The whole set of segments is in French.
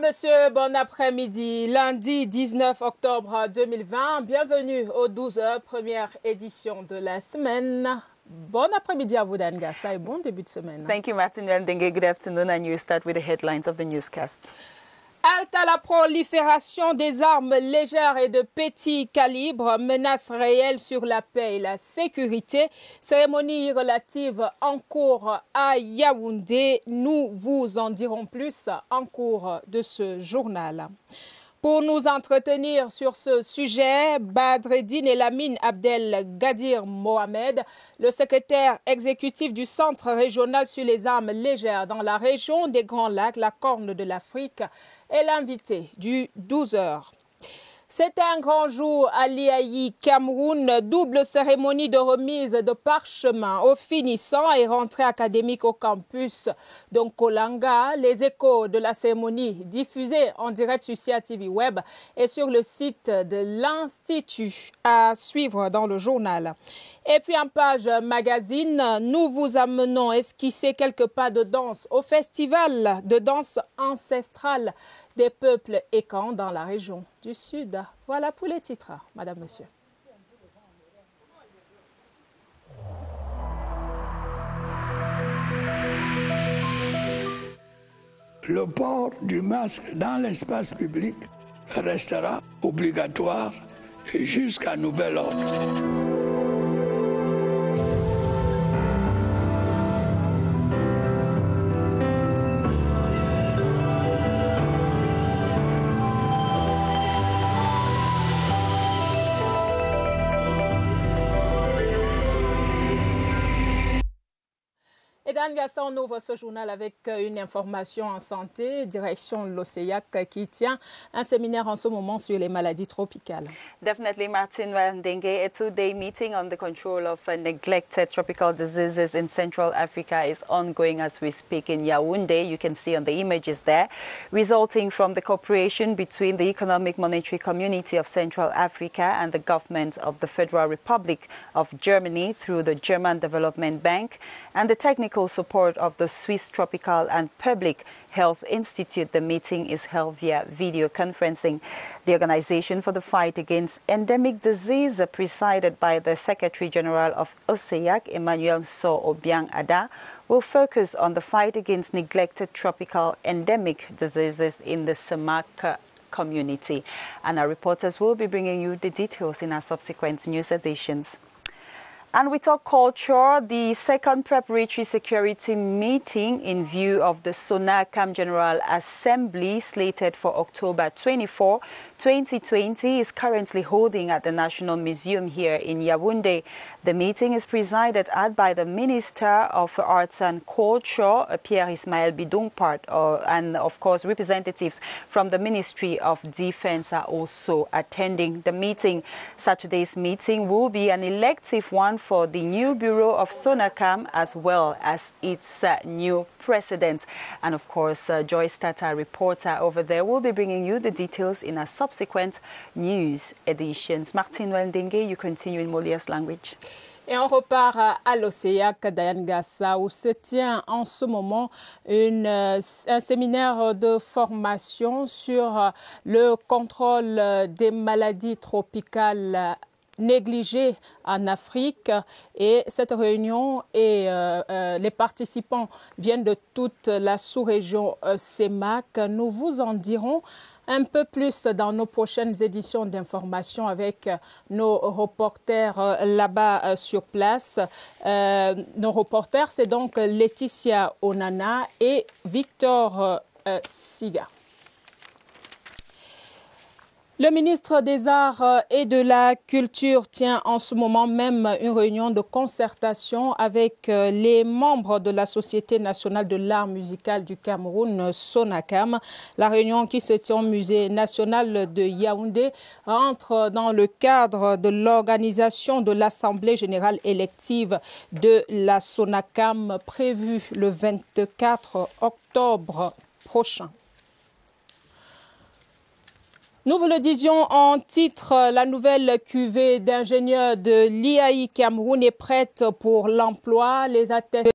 Monsieur, bon après-midi. Lundi 19 octobre 2020, bienvenue aux 12h, première édition de la semaine. Bon après-midi à vous, Dan Gassa, et bon début de semaine. Thank you, Martin Dengue. Good afternoon, and you start with the headlines of the newscast. Halte à la prolifération des armes légères et de petit calibre, menace réelle sur la paix et la sécurité. Cérémonie relative en cours à Yaoundé. Nous vous en dirons plus en cours de ce journal. Pour nous entretenir sur ce sujet, Badreddin Elamine Abdel Gadir Mohamed, le secrétaire exécutif du Centre régional sur les armes légères dans la région des Grands Lacs, la Corne de l'Afrique, est l'invité du 12 heures. C'est un grand jour à l'IAI Cameroun, double cérémonie de remise de parchemin aux finissants et rentrée académique au campus d'Onkolanga. Les échos de la cérémonie diffusés en direct sur CIA TV Web et sur le site de l'Institut à suivre dans le journal. Et puis en page magazine, nous vous amenons esquisser quelques pas de danse au festival de danse ancestrale des peuples écans dans la région du Sud. Voilà pour les titres, Madame, Monsieur. Le port du masque dans l'espace public restera obligatoire jusqu'à nouvel ordre. Dan Gasson, on ouvre ce journal avec une information en santé, direction l'OCEAC qui tient un séminaire en ce moment sur les maladies tropicales. Definitely, Martin Dengue. A two-day meeting on the control of uh, neglected tropical diseases in Central Africa is ongoing as we speak in Yaoundé. You can see on the images there, resulting from the cooperation between the Economic Monetary Community of Central Africa and the government of the Federal Republic of Germany through the German Development Bank and the technical support of the Swiss Tropical and Public Health Institute. The meeting is held via video conferencing. The Organization for the Fight Against Endemic Disease, uh, presided by the Secretary General of OSEAC, Emmanuel So Obiang Ada, will focus on the fight against neglected tropical endemic diseases in the Samak community. And our reporters will be bringing you the details in our subsequent news editions. And we talk culture, the second preparatory security meeting in view of the SONACAM General Assembly slated for October 24, 2020 is currently holding at the National Museum here in Yaoundé. The meeting is presided at by the Minister of Arts and Culture, Pierre Ismaël Bidongpart, uh, and of course representatives from the Ministry of Defense are also attending the meeting. Saturday's meeting will be an elective one for the new Bureau of Sonacam as well as its uh, new president. And of course, uh, Joyce Tata, reporter over there, will be bringing you the details in our subsequent news editions. Martin Wendengue, you continue in Molière's language. Et on repart à l'OCEAC Diane Gassa où se tient en ce moment une, un séminaire de formation sur le contrôle des maladies tropicales négligées en Afrique et cette réunion et euh, euh, les participants viennent de toute la sous-région euh, CEMAC. Nous vous en dirons un peu plus dans nos prochaines éditions d'information avec nos reporters là-bas sur place. Euh, nos reporters, c'est donc Laetitia Onana et Victor euh, Siga. Le ministre des Arts et de la Culture tient en ce moment même une réunion de concertation avec les membres de la Société nationale de l'art musical du Cameroun, Sonacam. La réunion qui se tient au Musée national de Yaoundé entre dans le cadre de l'organisation de l'Assemblée générale élective de la Sonacam prévue le 24 octobre prochain. Nous vous le disions en titre, la nouvelle cuvée d'ingénieurs de l'IAI Cameroun est prête pour l'emploi. Les attestations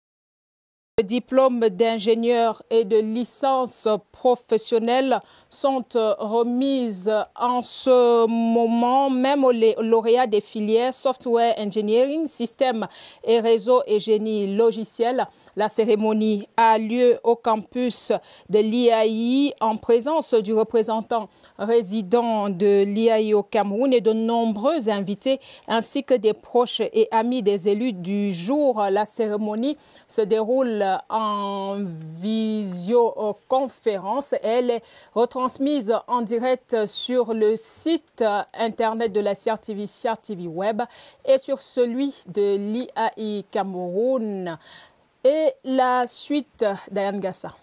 diplômes d'ingénieur et de licence professionnelle sont remises en ce moment même aux lauréats des filières software engineering, système et réseau et génie logiciel. La cérémonie a lieu au campus de l'IAI en présence du représentant résident de l'IAI au Cameroun et de nombreux invités ainsi que des proches et amis des élus du jour. La cérémonie se déroule en visioconférence. Elle est retransmise en direct sur le site internet de la CRTV, CRTV Web et sur celui de l'IAI Cameroun. Et la suite, Diane Gassa.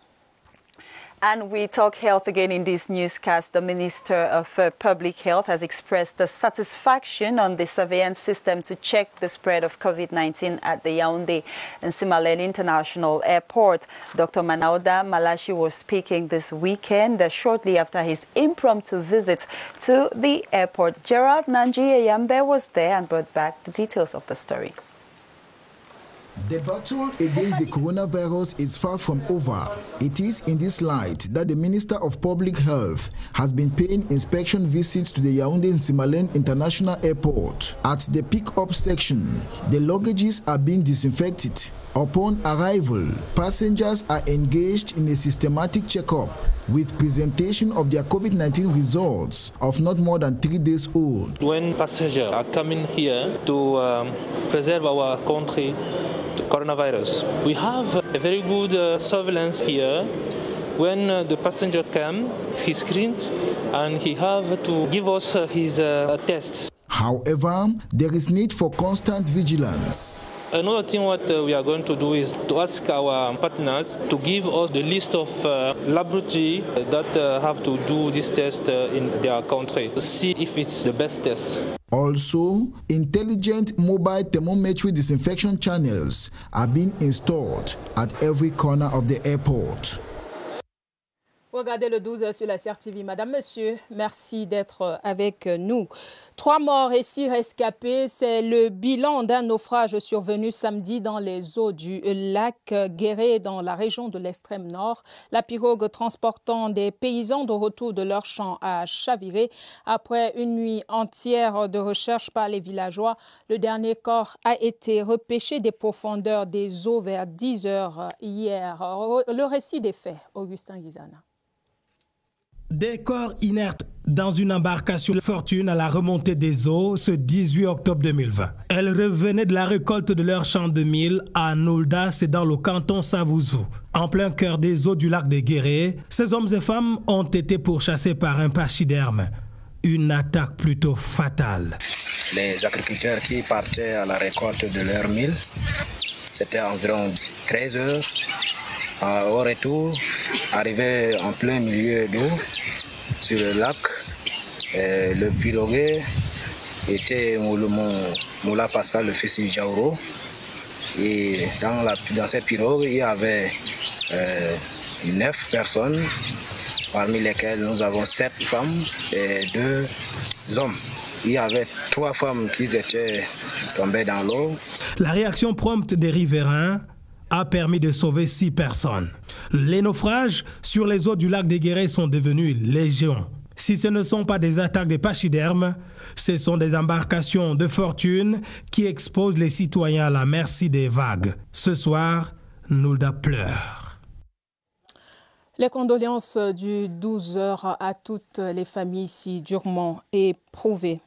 And we talk health again in this newscast. The Minister of uh, Public Health has expressed the satisfaction on the surveillance system to check the spread of COVID 19 at the Yaoundé and Simalen International Airport. Dr. Manauda Malashi was speaking this weekend uh, shortly after his impromptu visit to the airport. Gerard Nanji Ayambe was there and brought back the details of the story. The battle against the coronavirus is far from over. It is in this light that the Minister of Public Health has been paying inspection visits to the Yaoundé Simalen International Airport. At the pick-up section, the luggages are being disinfected. Upon arrival, passengers are engaged in a systematic checkup with presentation of their COVID-19 results of not more than three days old. When passengers are coming here to um, preserve our country, coronavirus. We have a very good uh, surveillance here. When uh, the passenger comes, he's screened and he have to give us uh, his test. However, there is need for constant vigilance. Another thing what uh, we are going to do is to ask our partners to give us the list of uh, laboratory that uh, have to do this test in their country. To see if it's the best test. Also, intelligent mobile thermometry disinfection channels are being installed at every corner of the airport. Regardez le 12 sur la CRTV. Madame, Monsieur, merci d'être avec nous. Trois morts et six rescapés, c'est le bilan d'un naufrage survenu samedi dans les eaux du lac Guéré dans la région de l'extrême nord. La pirogue transportant des paysans de retour de leur champ a chaviré après une nuit entière de recherche par les villageois. Le dernier corps a été repêché des profondeurs des eaux vers 10 heures hier. Le récit des faits, Augustin Guizana. Des corps inertes dans une embarcation fortune à la remontée des eaux ce 18 octobre 2020. Elles revenaient de la récolte de leur champ de mille à Nolda, c'est dans le canton Savouzou. En plein cœur des eaux du lac de Guéré, ces hommes et femmes ont été pourchassés par un pachyderme. Une attaque plutôt fatale. Les agriculteurs qui partaient à la récolte de leur mille, c'était environ 13 heures. Au retour, arrivé en plein milieu d'eau, sur le lac. le piroguet était Moula Pascal, le fils du Jauro. Et dans, la, dans cette pirogue, il y avait euh, neuf personnes, parmi lesquelles nous avons sept femmes et deux hommes. Il y avait trois femmes qui étaient tombées dans l'eau. La réaction prompte des riverains a permis de sauver six personnes. Les naufrages sur les eaux du lac des Guérets sont devenus légion. Si ce ne sont pas des attaques de pachydermes, ce sont des embarcations de fortune qui exposent les citoyens à la merci des vagues. Ce soir, Nulda pleure. Les condoléances du 12 heures à toutes les familles si durement éprouvées.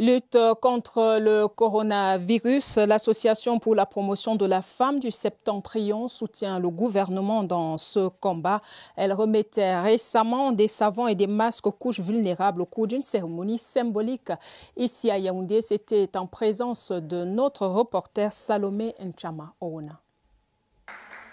Lutte contre le coronavirus, l'Association pour la promotion de la femme du Septentrion soutient le gouvernement dans ce combat. Elle remettait récemment des savons et des masques aux couches vulnérables au cours d'une cérémonie symbolique ici à Yaoundé. C'était en présence de notre reporter Salomé Nchama Ouna.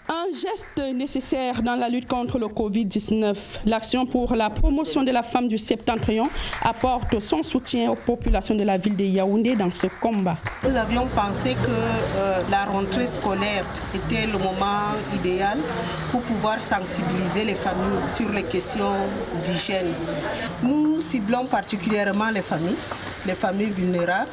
Un geste nécessaire dans la lutte contre le Covid-19. L'action pour la promotion de la femme du septentrion apporte son soutien aux populations de la ville de Yaoundé dans ce combat. Nous avions pensé que euh, la rentrée scolaire était le moment idéal pour pouvoir sensibiliser les familles sur les questions d'hygiène. Nous ciblons particulièrement les familles, les familles vulnérables.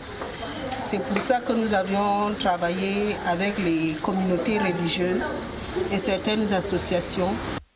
C'est pour ça que nous avions travaillé avec les communautés religieuses et certaines associations.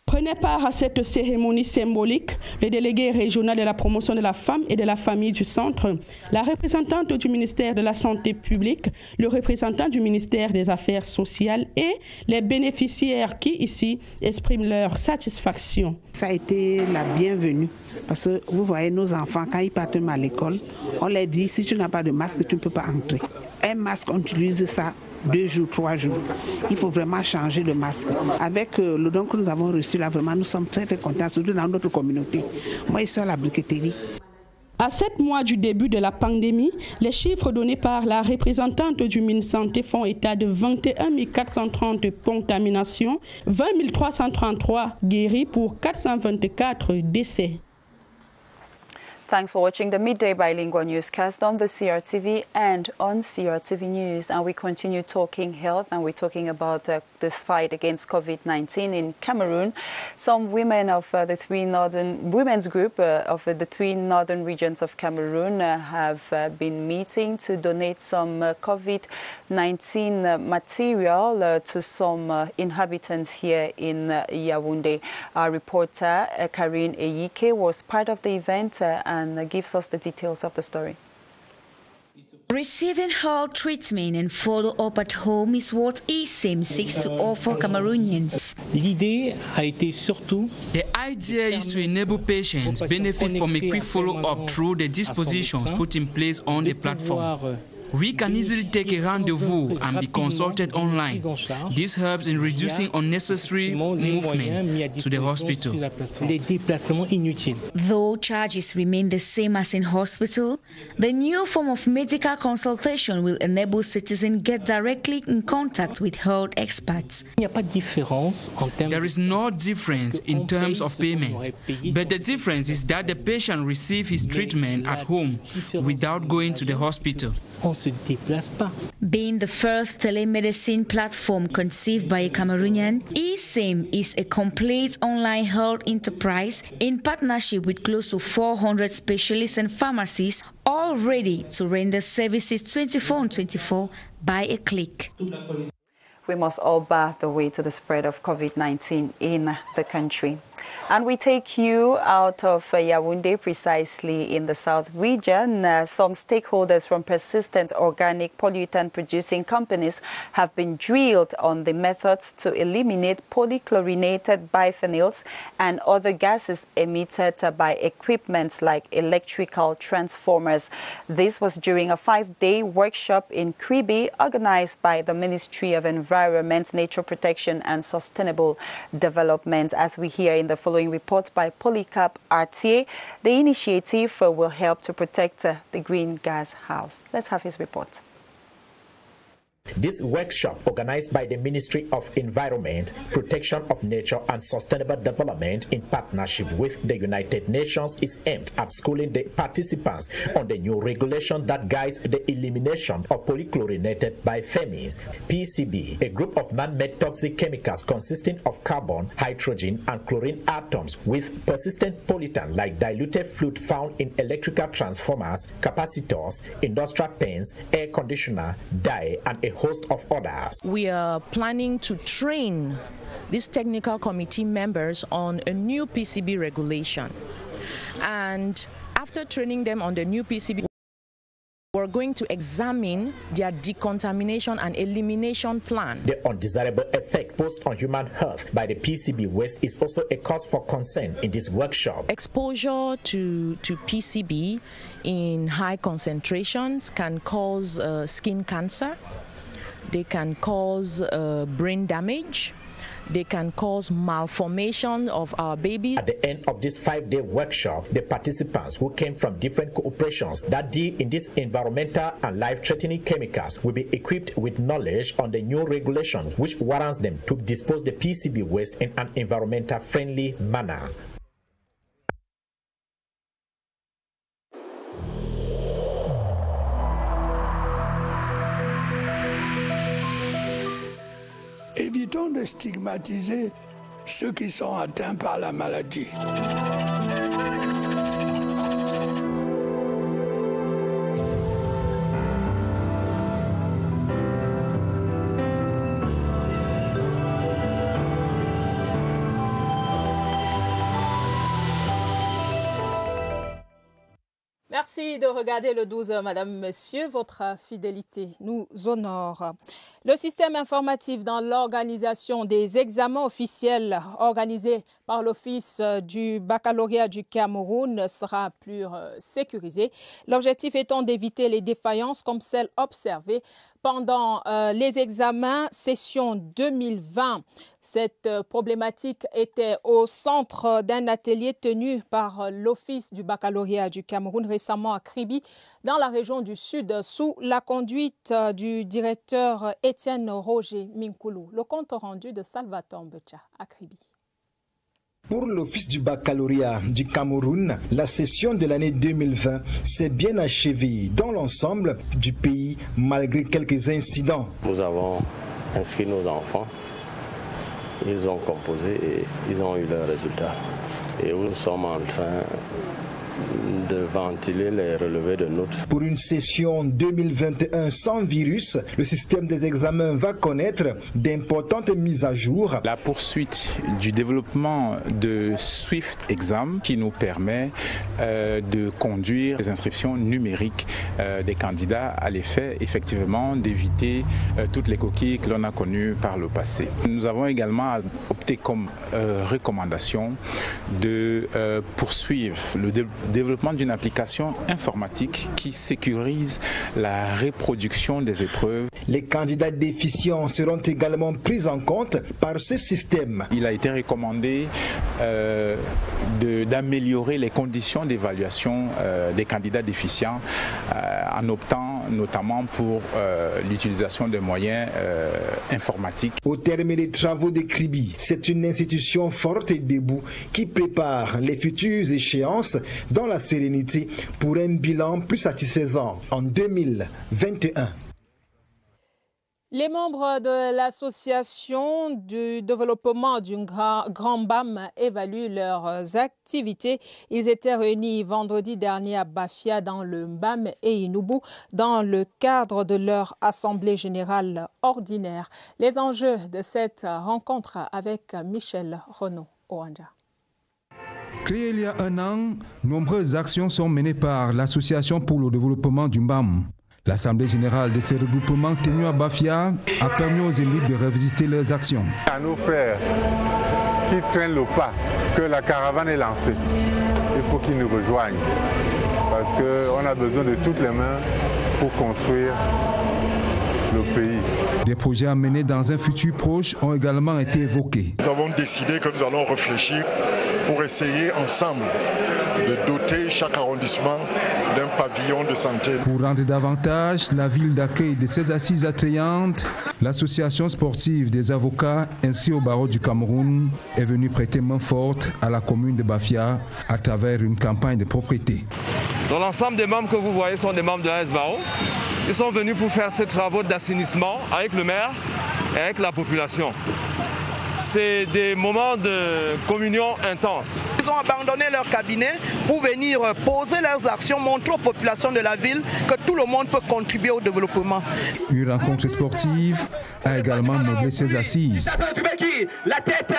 Prenait part à cette cérémonie symbolique le délégué régional de la promotion de la femme et de la famille du centre, la représentante du ministère de la Santé publique, le représentant du ministère des Affaires sociales et les bénéficiaires qui ici expriment leur satisfaction. Ça a été la bienvenue parce que vous voyez nos enfants quand ils partent à l'école, on leur dit si tu n'as pas de masque, tu ne peux pas entrer. Un masque, on utilise ça deux jours, trois jours. Il faut vraiment changer de masque. Avec euh, le don que nous avons reçu là, vraiment, nous sommes très très contents, surtout dans notre communauté. Moi, je suis à la briqueterie. À sept mois du début de la pandémie, les chiffres donnés par la représentante du ministère Santé font état de 21 430 contaminations, 20 333 guéris pour 424 décès. Thanks for watching the Midday Bilingual Newscast on the CRTV and on CRTV News. And we continue talking health and we're talking about uh, this fight against COVID-19 in Cameroon. Some women of uh, the three northern, women's group uh, of the three northern regions of Cameroon uh, have uh, been meeting to donate some uh, COVID-19 material to some inhabitants here in Yaoundé. Our reporter, Karine Eyike, was part of the event and gives us the details of the story. Receiving health treatment and follow-up at home is what ESIM seeks to offer Cameroonians. L'idée a été surtout The idea is to enable patients benefit from a quick follow-up through the dispositions put in place on the platform. Euh, We can easily take a rendezvous and be consulted online. This helps in reducing unnecessary movement to the hospital. Though charges remain the same as in hospital, the new form of medical consultation will enable citizens get directly in contact with health experts. There is no difference in terms of payment, but the difference is that the patient receives his treatment at home without going to the hospital. Being the first telemedicine platform conceived by a Cameroonian, eSIM is a complete online health enterprise in partnership with close to 400 specialists and pharmacies, all ready to render services 24 on 24 by a click. We must all bar the way to the spread of COVID 19 in the country. And we take you out of uh, Yaoundé, precisely in the south region. Uh, some stakeholders from persistent organic pollutant producing companies have been drilled on the methods to eliminate polychlorinated biphenyls and other gases emitted uh, by equipment like electrical transformers. This was during a five day workshop in Kribi organized by the Ministry of Environment, Nature Protection and Sustainable Development. As we hear in the following report by Polycarp RTA. the initiative uh, will help to protect uh, the green gas house. Let's have his report. This workshop, organized by the Ministry of Environment, Protection of Nature and Sustainable Development in partnership with the United Nations, is aimed at schooling the participants on the new regulation that guides the elimination of polychlorinated biphenyls, PCB, a group of man-made toxic chemicals consisting of carbon, hydrogen, and chlorine atoms with persistent pollutant like diluted fluid found in electrical transformers, capacitors, industrial pens, air conditioner, dye, and a host of others. We are planning to train these technical committee members on a new PCB regulation. And after training them on the new PCB, we're going to examine their decontamination and elimination plan. The undesirable effect posed on human health by the PCB waste is also a cause for concern in this workshop. Exposure to, to PCB in high concentrations can cause uh, skin cancer, they can cause uh, brain damage. They can cause malformation of our babies. At the end of this five-day workshop, the participants who came from different corporations that deal in these environmental and life-threatening chemicals will be equipped with knowledge on the new regulation which warrants them to dispose the PCB waste in an environmental friendly manner. Évitons de stigmatiser ceux qui sont atteints par la maladie. De regarder le 12, Madame, Monsieur. Votre fidélité nous honore. Le système informatif dans l'organisation des examens officiels organisés par l'Office du baccalauréat du Cameroun sera plus sécurisé. L'objectif étant d'éviter les défaillances comme celles observées pendant euh, les examens session 2020. Cette euh, problématique était au centre d'un atelier tenu par l'Office du baccalauréat du Cameroun récemment à Kribi, dans la région du Sud, sous la conduite euh, du directeur Étienne Roger Minkoulou. Le compte rendu de Salvatore Becha à Kribi. Pour l'Office du baccalauréat du Cameroun, la session de l'année 2020 s'est bien achevée dans l'ensemble du pays malgré quelques incidents. Nous avons inscrit nos enfants, ils ont composé et ils ont eu leurs résultats. Et nous sommes en train de ventiler les relevés de notes. Pour une session 2021 sans virus, le système des examens va connaître d'importantes mises à jour. La poursuite du développement de Swift Exam qui nous permet euh, de conduire les inscriptions numériques euh, des candidats à l'effet effectivement d'éviter euh, toutes les coquilles que l'on a connues par le passé. Nous avons également opté comme recommandation de poursuivre le développement développement d'une application informatique qui sécurise la reproduction des épreuves. Les candidats déficients seront également pris en compte par ce système. Il a été recommandé euh, d'améliorer les conditions d'évaluation euh, des candidats déficients euh, en optant notamment pour l'utilisation des moyens informatiques. Au terme des travaux de CRIBI, c'est une institution forte et debout qui prépare les futures échéances dans la sérénité pour un bilan plus satisfaisant en 2021. Les membres de l'association du développement du Grand, BAM évaluent leurs activités. Ils étaient réunis vendredi dernier à Bafia dans le BAM et Inubu dans le cadre de leur assemblée générale ordinaire. Les enjeux de cette rencontre avec Michel Renaud Oanja. Créé il y a un an, nombreuses actions sont menées par l'Association pour le développement du MBAM. L'Assemblée générale de ces regroupements tenus à Bafia a permis aux élites de revisiter leurs actions. À nos frères qui traînent le pas, que la caravane est lancée, il faut qu'ils nous rejoignent. Parce qu'on a besoin de toutes les mains pour construire le pays. Des projets à mener dans un futur proche ont également été évoqués. Nous avons décidé que nous allons réfléchir pour essayer ensemble de doter chaque arrondissement d'un pavillon de santé. Pour rendre davantage la ville d'accueil de ces assises attrayantes, l'association sportive des avocats ainsi au barreau du Cameroun est venue prêter main forte à la commune de Bafia à travers une campagne de propriété. Dans l'ensemble des membres que vous voyez sont des membres de l'AS Barreau. Ils sont venus pour faire ces travaux d'assainissement avec le maire et avec la population. C'est des moments de communion intense. Ils ont abandonné leur cabinet pour venir poser leurs actions, montrer aux populations de la ville que tout le monde peut contribuer au développement. Une rencontre sportive a également meublé ses assises. La tête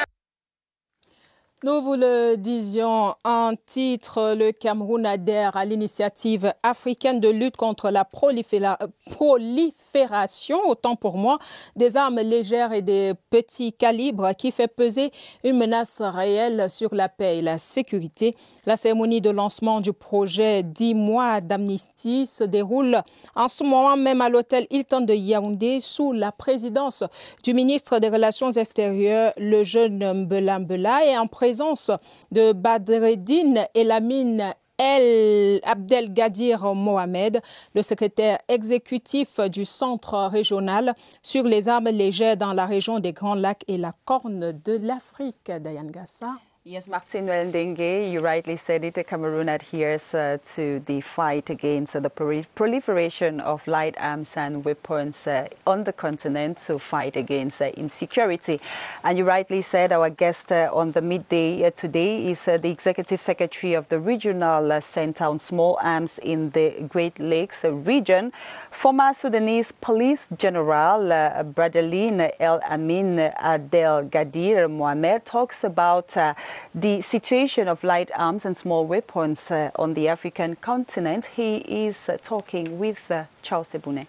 nous vous le disions en titre, le Cameroun adhère à l'initiative africaine de lutte contre la prolifération, autant pour moi, des armes légères et des petits calibres qui fait peser une menace réelle sur la paix et la sécurité. La cérémonie de lancement du projet 10 mois d'amnistie se déroule en ce moment même à l'hôtel Hilton de Yaoundé sous la présidence du ministre des Relations extérieures, le jeune Mbela Mbela, et en présence de Badreddin Elamine El Abdelgadir Mohamed, le secrétaire exécutif du Centre régional sur les armes légères dans la région des Grands Lacs et la Corne de l'Afrique. Diane Gassa. Yes, Martin Weldengue, you rightly said it. Cameroon adheres uh, to the fight against uh, the proliferation of light arms and weapons uh, on the continent to fight against uh, insecurity. And you rightly said our guest uh, on the midday uh, today is the Executive Secretary of the Regional Center on Small Arms in the Great Lakes region, former Sudanese Police General uh, El Amin Adel Gadir Mohamed talks about the situation of light arms and small weapons uh, on the African continent. He is uh, talking with uh, Charles Sebune.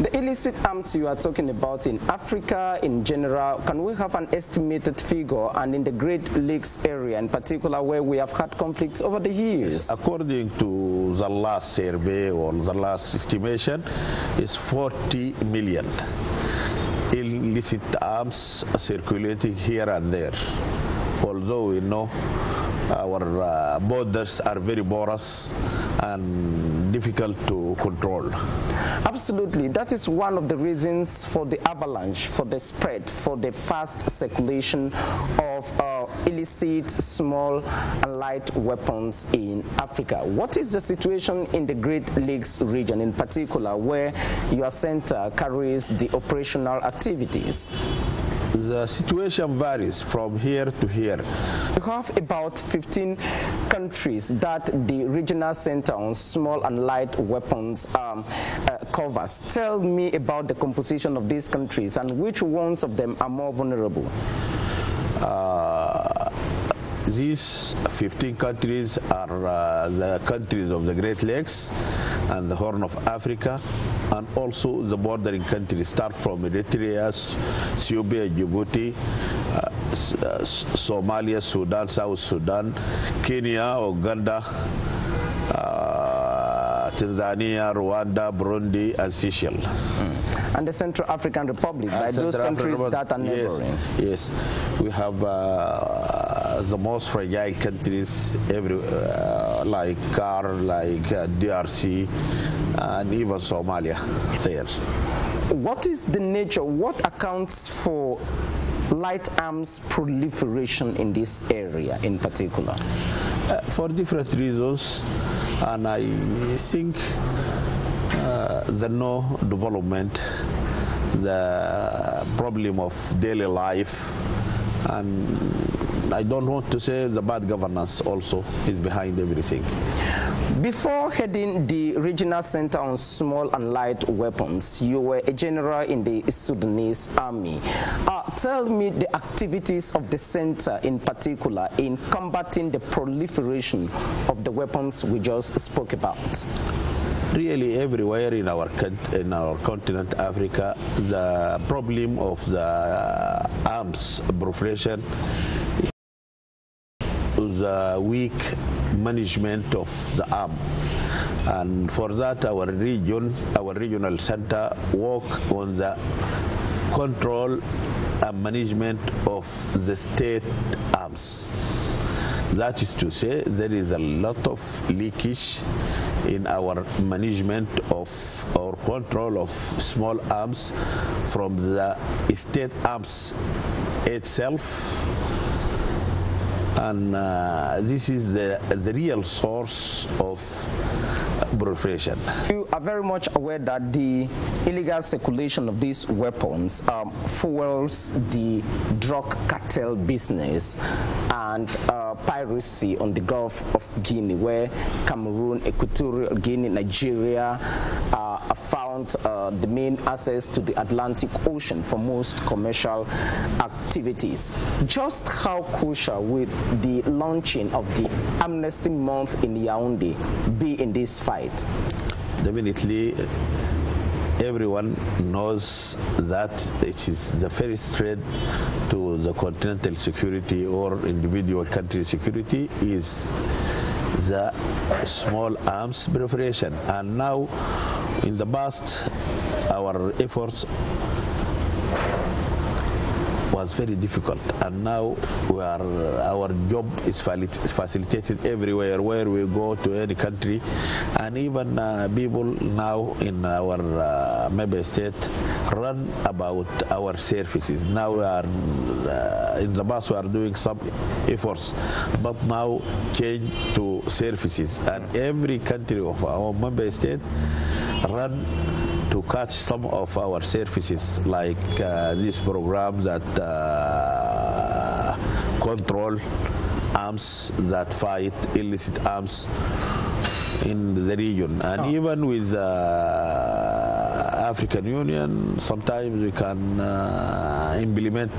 The illicit arms you are talking about in Africa in general, can we have an estimated figure and in the Great Lakes area in particular where we have had conflicts over the years? According to the last survey or the last estimation, is 40 million illicit arms circulating here and there. Although we know our uh, borders are very porous and difficult to control. Absolutely. That is one of the reasons for the avalanche, for the spread, for the fast circulation of uh, illicit small and light weapons in Africa. What is the situation in the Great Lakes region in particular where your center carries the operational activities? The situation varies from here to here. You have about 15 countries that the regional center on small and light weapons um, uh, covers. Tell me about the composition of these countries and which ones of them are more vulnerable. Uh, these 15 countries are uh, the countries of the Great Lakes and the Horn of Africa and also the bordering countries start from Eritrea, Ethiopia, Djibouti, uh, uh, Somalia, Sudan, South Sudan, Kenya, Uganda, uh, Tanzania, Rwanda, Burundi, and Seychelles. Mm. And the Central African Republic, like those countries African, that are neighboring. Yes, yes. we have uh, the most fragile countries, every, uh, like CAR, like uh, DRC, and even Somalia there. What is the nature, what accounts for light arms proliferation in this area in particular? Uh, for different reasons, and I think uh, the no development, the problem of daily life, and I don't want to say the bad governance also is behind everything. Before heading the regional center on small and light weapons, you were a general in the Sudanese army. Uh, tell me the activities of the center in particular in combating the proliferation of the weapons we just spoke about. Really, everywhere in our in our continent, Africa, the problem of the arms proliferation the weak management of the arm. And for that, our region, our regional center work on the control and management of the state arms. That is to say, there is a lot of leakage in our management of our control of small arms from the state arms itself and uh, this is the, the real source of proliferation. You are very much aware that the illegal circulation of these weapons um, fuels the drug cartel business and uh, piracy on the Gulf of Guinea, where Cameroon, Equatorial Guinea, Nigeria uh, are found uh, the main access to the Atlantic Ocean for most commercial activities. Just how crucial will the launching of the Amnesty Month in Yaoundé be in this fight? Definitely everyone knows that it is the first threat to the continental security or individual country security is the small arms proliferation. And now, in the past, our efforts was very difficult. And now we are, our job is facilitated everywhere where we go to any country. And even uh, people now in our uh, member state run about our services. Now we are uh, in the past we are doing some efforts but now change to services. And every country of our member state run to catch some of our services like uh, this program that uh, control arms that fight illicit arms in the region and oh. even with uh, African Union sometimes we can uh, implement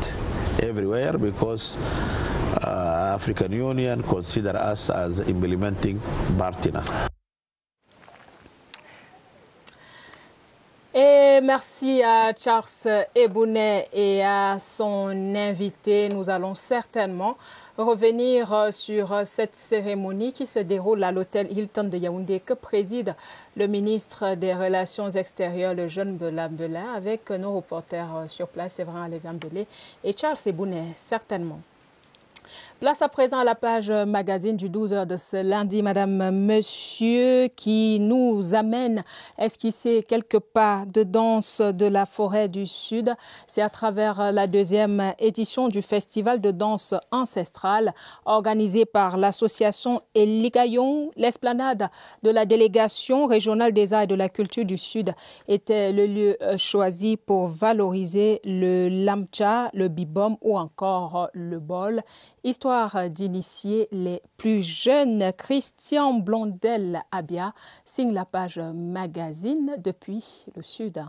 everywhere because uh, African Union consider us as implementing partner. Merci à Charles Ebounet et à son invité. Nous allons certainement revenir sur cette cérémonie qui se déroule à l'hôtel Hilton de Yaoundé que préside le ministre des Relations extérieures, le jeune Bela Bela, avec nos reporters sur place, Séverin Alégambélé et Charles Ebounet, certainement. Place à présent à la page magazine du 12h de ce lundi, Madame, Monsieur, qui nous amène esquisser quelques pas de danse de la forêt du Sud. C'est à travers la deuxième édition du festival de danse ancestrale organisé par l'association Eligayon. L'esplanade de la délégation régionale des arts et de la culture du Sud était le lieu choisi pour valoriser le lamcha, le bibom ou encore le bol. Histoire d'initier les plus jeunes. Christian Blondel Abia signe la page magazine depuis le Sud.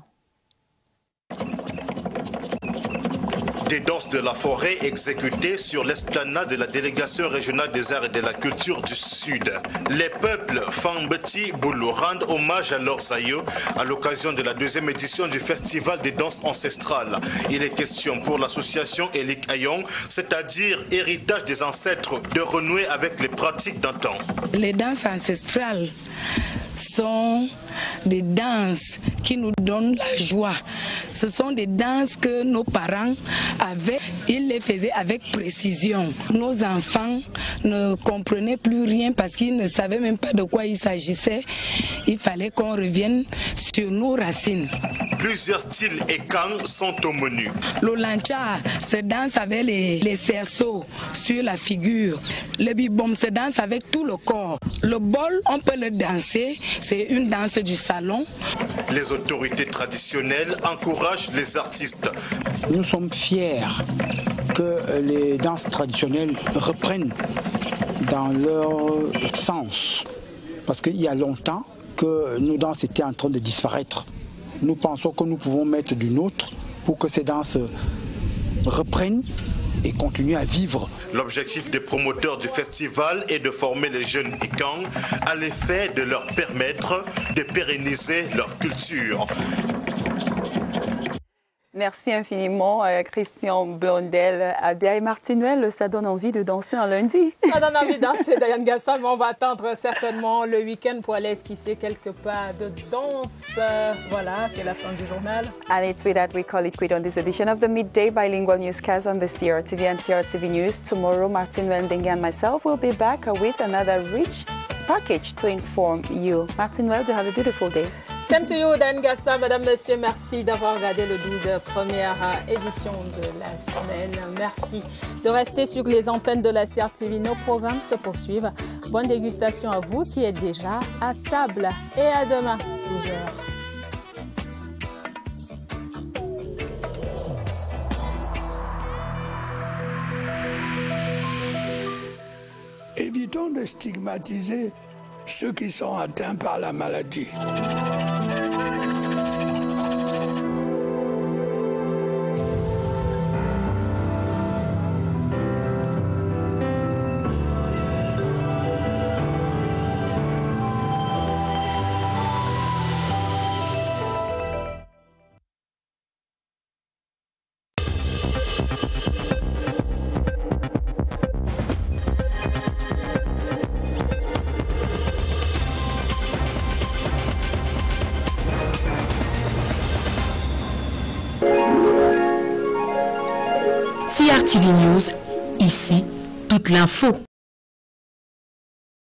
Des danses de la forêt exécutées sur l'esplanade de la délégation régionale des arts et de la culture du Sud. Les peuples Fambeti Boulou rendent hommage à leurs aïeux à l'occasion de la deuxième édition du festival des danses ancestrales. Il est question pour l'association Elik Ayon, c'est-à-dire héritage des ancêtres, de renouer avec les pratiques d'antan. Les danses ancestrales sont des danses qui nous donnent la joie. Ce sont des danses que nos parents avaient, ils les faisaient avec précision. Nos enfants ne comprenaient plus rien parce qu'ils ne savaient même pas de quoi il s'agissait. Il fallait qu'on revienne sur nos racines. Plusieurs styles et camps sont au menu. L'olancha se danse avec les, les cerceaux sur la figure. Le bibom se danse avec tout le corps. Le bol, on peut le danser. C'est une danse du salon. Les autorités traditionnelles encouragent les artistes. Nous sommes fiers que les danses traditionnelles reprennent dans leur sens. Parce qu'il y a longtemps que nos danses étaient en train de disparaître. Nous pensons que nous pouvons mettre du nôtre pour que ces danses reprennent et continuer à vivre. L'objectif des promoteurs du festival est de former les jeunes Ekang à l'effet de leur permettre de pérenniser leur culture. Merci infiniment, euh, Christian Blondel. Abia et Martinuel, ça donne envie de danser un lundi. Ça donne envie de danser, Diane Gasson, mais on va attendre certainement le week-end pour aller esquisser quelques pas de danse. Euh, voilà, c'est la fin du journal. And it's with that we call it quit on this edition of the midday bilingual newscast on the CRTV and CRTV News. Tomorrow, Martinuel Dengue and myself will be back with another rich package to inform you. You, Dan Gassa. Madame, Monsieur, merci d'avoir regardé le 12 première édition de la semaine. Merci de rester sur les antennes de la CRTV. Nos programmes se poursuivent. Bonne dégustation à vous qui êtes déjà à table. Et à demain, 12 stigmatiser ceux qui sont atteints par la maladie. Ici, toute l'info.